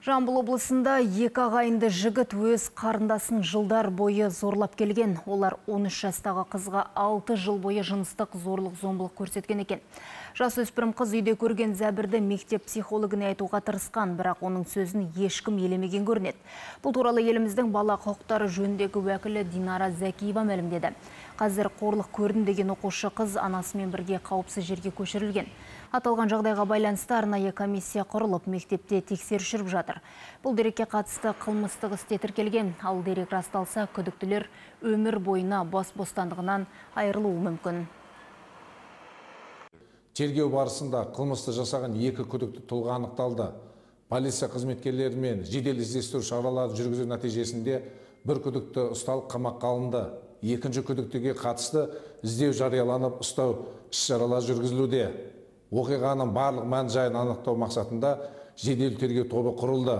Жамбыл облысында екі ағайынды жігіт өз қарындасын жылдар бойы зорлап келген. Олар 13 жастағы қызға 6 жыл бойы жыныстық зорлық зомбылық көрсеткен екен. Жас өспірім қыз үйде көрген зәбірді мектеп психологіне айтуға тырысқан, бірақ оның сөзін ешкім елемеген көрінеді. Бұл туралы еліміздің бала құқықтары жөніндегі уәкілі Динара Зәкиева мәлімдеді. Қазір қорлық көрдім деген оқушы қыз анасымен бірге қауіпсіз жерге көшірілген. Аталған жағдайға байланысты арнайы комиссия құрылып, мектепте тексеріс жүріп жатыр. Бұл дерекке қатысты қылмыстық істе тіркелген, ал дерек расталса, күдіктілер өмір бойына бас бостандығынан айырылуы мүмкін. Тергеу барысында қылмысты жасаған екі күдікті тұлға анықталды. Полиция қызметкерлерімен жедел іздестіру шаралары жүргізу нәтижесінде бір күдікті ұсталып қамаққа алынды. Екінші күдіктіге қатысты іздеу жарияланып ұстау іс-шаралар жүргізілуде оқиғаның барлық мән жайын анықтау мақсатында жедел тергеу тобы құрылды.